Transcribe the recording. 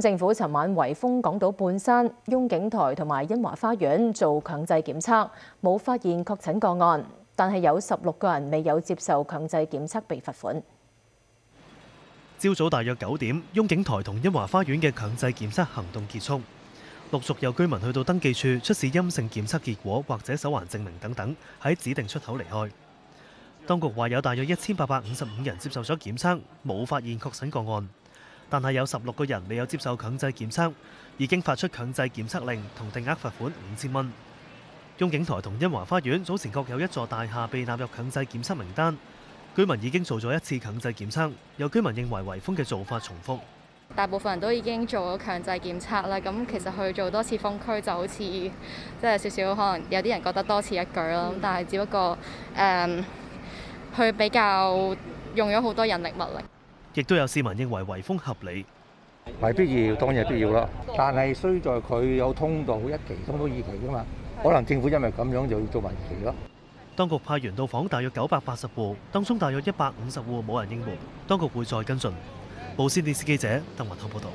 政府尋晚圍封港島半山、雍景台同埋欣華花園做強制檢測，冇發現確診個案，但係有十六個人未有接受強制檢測被罰款。朝早大約九點，雍景台同欣華花園嘅強制檢測行動結束，陸續有居民去到登記處出示陰性檢測結果或者手環證明等等，喺指定出口離開。當局話有大約一千八百五十五人接受咗檢測，冇發現確診個案。但係有十六個人未有接受強制檢測，已經發出強制檢測令同定額罰款五千蚊。雍景台同欣華花園早前各有一座大廈被納入強制檢測名單，居民已經做咗一次強制檢測。有居民認為圍封嘅做法重複，大部分人都已經做咗強制檢測啦。咁其實去做多次封區就好似即係少少可能有啲人覺得多此一舉啦。但係只不過誒，佢、嗯、比較用咗好多人力物力。亦都有市民認為圍封合理，係必要，當然係必要啦。但係衰在佢有通道，一期通到二期噶嘛，可能政府因為咁樣就要做埋二期咯。當局派員到訪大約九百八十戶，當中大約一百五十戶冇人應門，當局會再跟進。無線電視記者鄧雲滔報道。